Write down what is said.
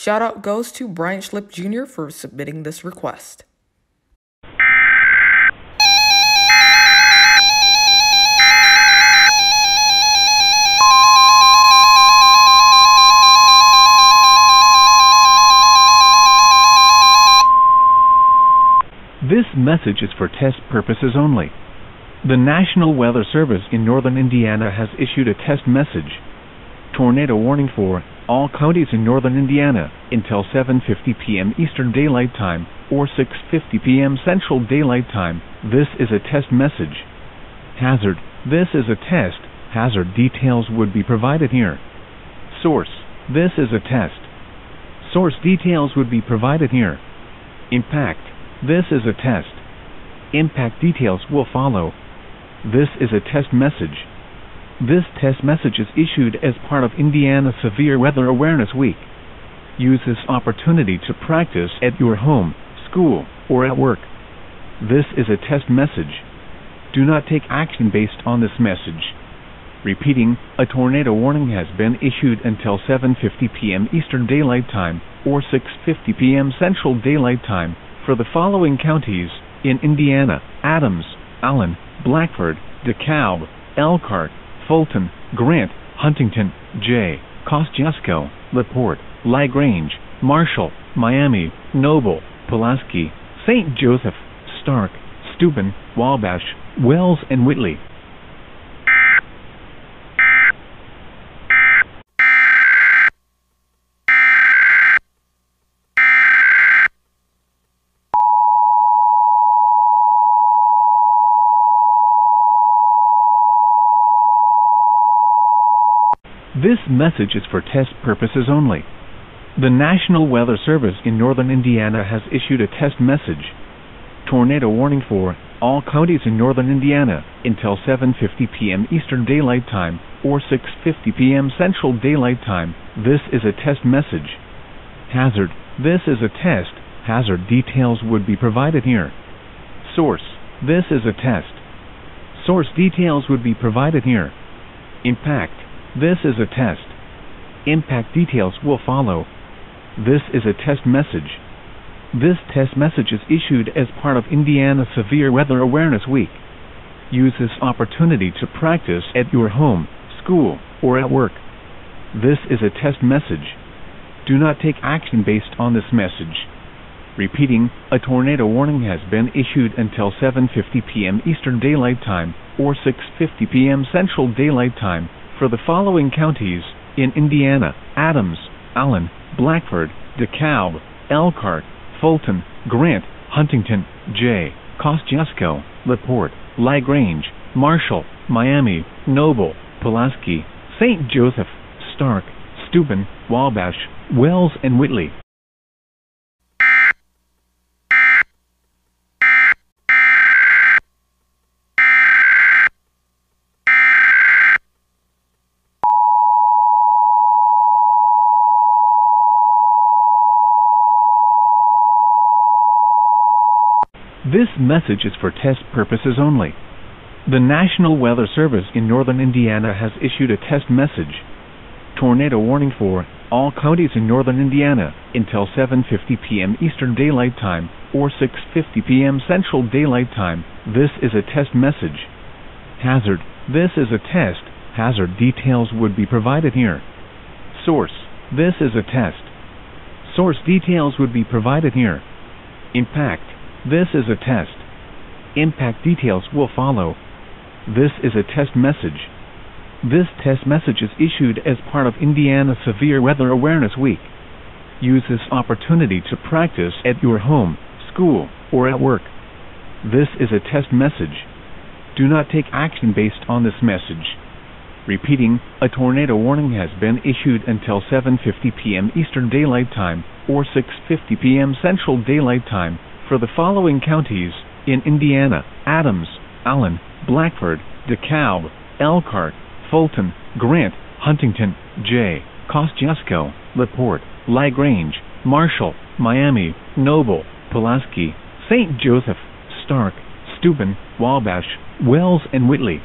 Shout out goes to Bryan Schlipp Jr. for submitting this request. This message is for test purposes only. The National Weather Service in northern Indiana has issued a test message. Tornado warning for all counties in northern Indiana until 7:50 p.m. Eastern Daylight Time or 6:50 p.m. Central Daylight Time. This is a test message. Hazard. This is a test. Hazard details would be provided here. Source. This is a test. Source details would be provided here. Impact. This is a test. Impact details will follow. This is a test message. This test message is issued as part of Indiana Severe Weather Awareness Week. Use this opportunity to practice at your home, school, or at work. This is a test message. Do not take action based on this message. Repeating, a tornado warning has been issued until 7:50 p.m. Eastern Daylight Time or 6:50 p.m. Central Daylight Time for the following counties in Indiana: Adams, Allen, Blackford, DeKalb, Elkhart, Fulton, Grant, Huntington, Jay, Kosciusko, LaPorte, LaGrange, Marshall, Miami, Noble, Pulaski, St. Joseph, Stark, Steuben, Wabash, Wells, and Whitley. This message is for test purposes only. The National Weather Service in northern Indiana has issued a test message. Tornado warning for all counties in northern Indiana until 7:50 p.m. Eastern Daylight Time or 6:50 p.m. Central Daylight Time. This is a test message. Hazard. This is a test. Hazard details would be provided here. Source. This is a test. Source details would be provided here. Impact. This is a test. Impact details will follow. This is a test message. This test message is issued as part of Indiana Severe Weather Awareness Week. Use this opportunity to practice at your home, school, or at work. This is a test message. Do not take action based on this message. Repeating, a tornado warning has been issued until 7:50 p.m. Eastern Daylight Time or 6:50 p.m. Central Daylight Time for the following counties in Indiana: Adams, Allen, Blackford, DeKalb, Elkhart, Fulton, Grant, Huntington, Jay, Kosciusko, LaPorte, LaGrange, Marshall, Miami, Noble, Pulaski, St. Joseph, Stark, Steuben, Wabash, Wells, and Whitley. This message is for test purposes only. The National Weather Service in northern Indiana has issued a test message. Tornado warning for all counties in northern Indiana until 7:50 p.m. Eastern Daylight Time or 6:50 p.m. Central Daylight Time. This is a test message. Hazard. This is a test. Hazard details would be provided here. Source. This is a test. Source details would be provided here. Impact. This is a test. Impact details will follow. This is a test message. This test message is issued as part of Indiana Severe Weather Awareness Week. Use this opportunity to practice at your home, school, or at work. This is a test message. Do not take action based on this message. Repeating, a tornado warning has been issued until 7:50 p.m. Eastern Daylight Time or 6:50 p.m. Central Daylight Time for the following counties in Indiana: Adams, Allen, Blackford, DeKalb, Elkhart, Fulton, Grant, Huntington, Jay, Kosciusko, LaPorte, LaGrange, Marshall, Miami, Noble, Pulaski, St. Joseph, Stark, Steuben, Wabash, Wells, and Whitley.